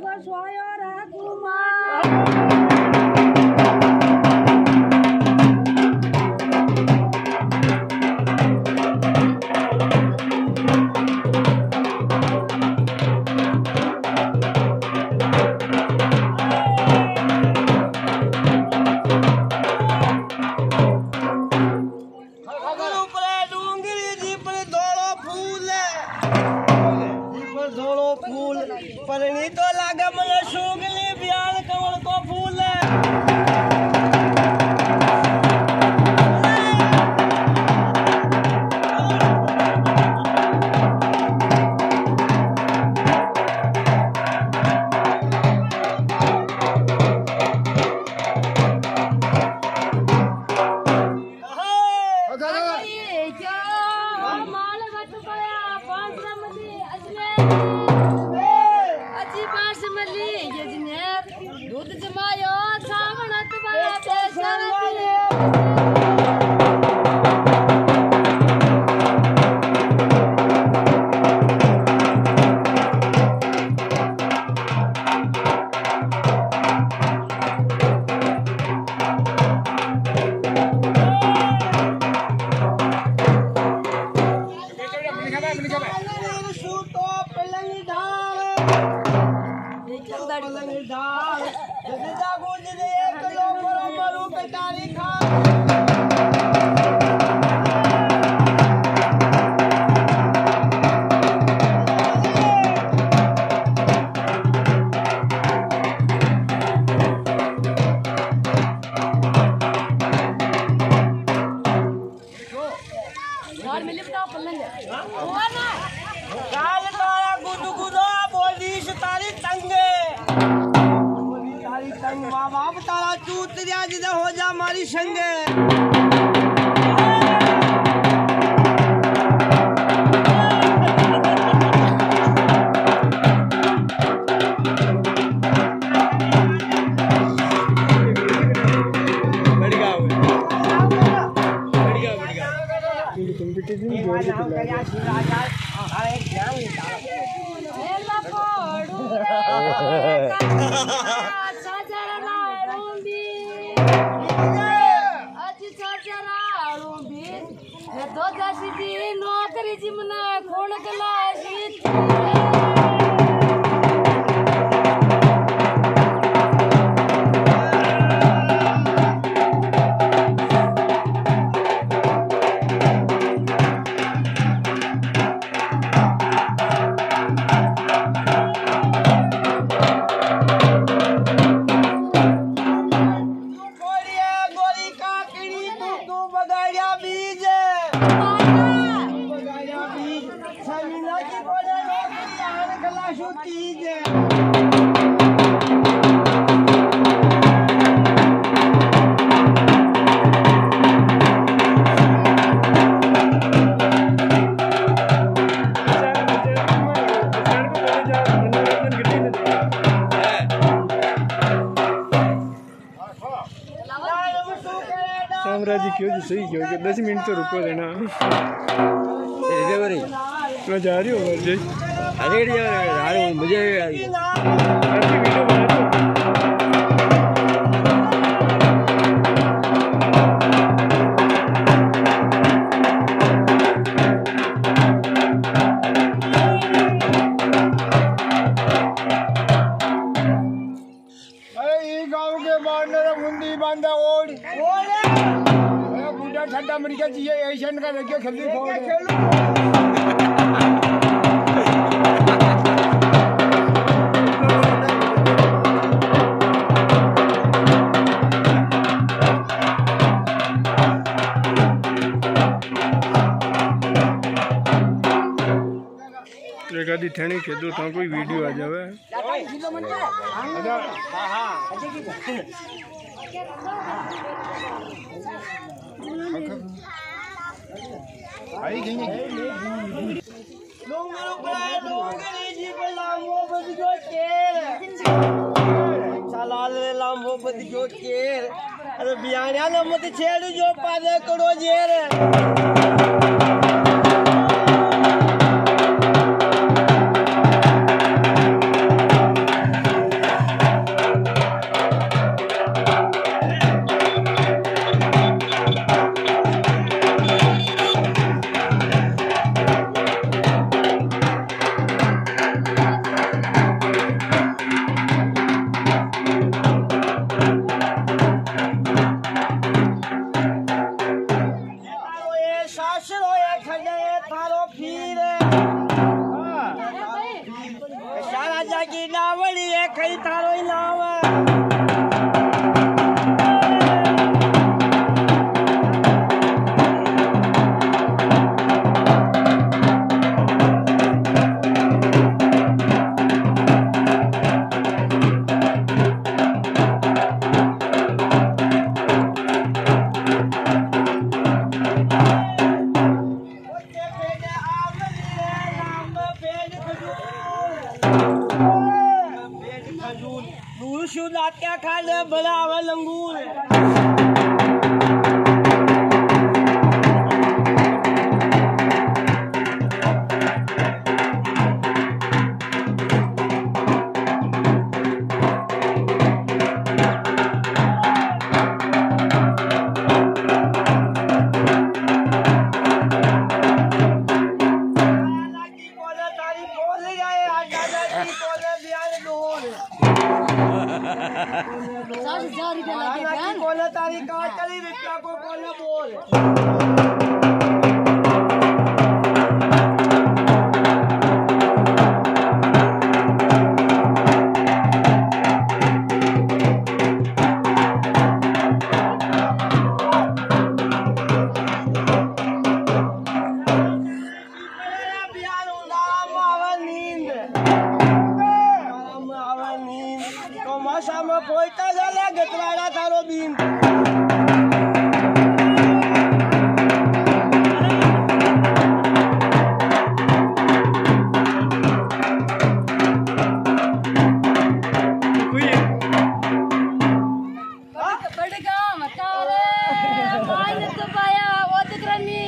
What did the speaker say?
água, joia, hora do mar. tayo! Thank you. ஜாதி சங்க Ha ha ha! चरारो भी दस दी नौकरी जिमना खोण गला Thank you. क्यों जी सही क्यों? दस मिनट तो रुको देना। मैं जा रही हूँ मुझे आपकी वीडियो बना क्या चीज़ है एशियन का लड़के खेलने एकादी ठेणी खेदो तो कोई वीडियो आ जावे। हाँ हाँ લાંબો બધો કેર ચાલાલ રે લાંબો બધો કેર અરે બિયાણ્યા ને મત છેડું જો પાદે કડો ઝેર जी नावड़ी है कई थारो नाव भूल शुद्ध आत्या खा ले भला आवा लंगूर हज़ार रुपया बोला तारीख हाँ। का चली रिक्शा को बोले बोल। ગતવાડા તારો બીમ ಬಡ್ಗ ಮತ್ತಾರ ಬಾಯಿ ಬಾಯ ಓದಿದ್ರ ನೀ